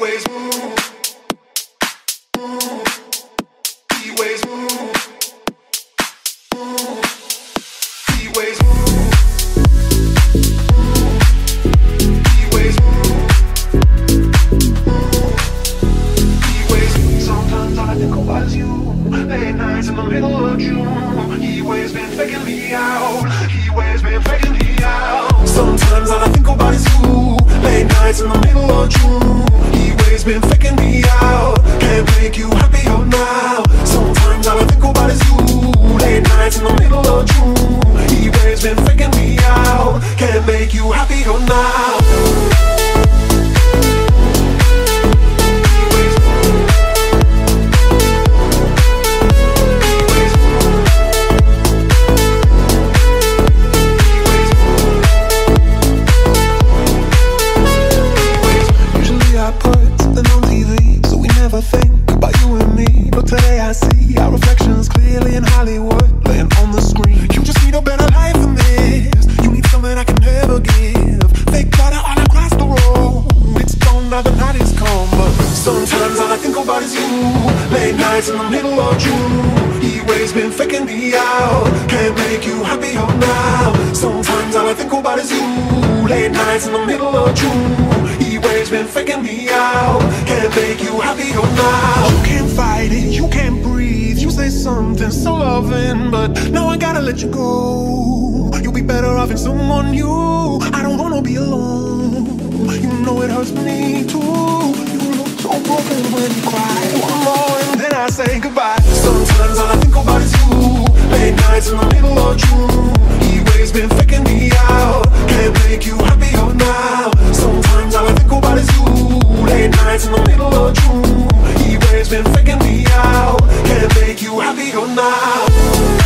ways move. Sometimes all I think about is you. Late nights in the middle of June. You now. All I think about is you. Late nights in the middle of June. Heat waves been faking me out. Can't make you happier now. Sometimes all I think about is you. Late nights in the middle of June. Heat waves been faking me out. Can't make you happier now. You can't fight it, you can't breathe. You say something so loving, but now I gotta let you go. You'll be better off in someone new. I don't wanna be alone. One more and then I say goodbye. Sometimes I think about it too. Late nights in the middle of June waves been faking me out. Can't make you happier now. Sometimes I think about Late nights in the middle of June waves been me out. Can't make you happier now.